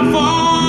I fall.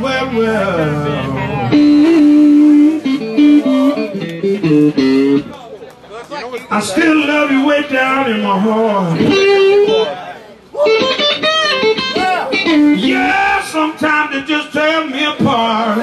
Well, well. I still love you way down in my heart. Yeah, sometimes they just tear me apart.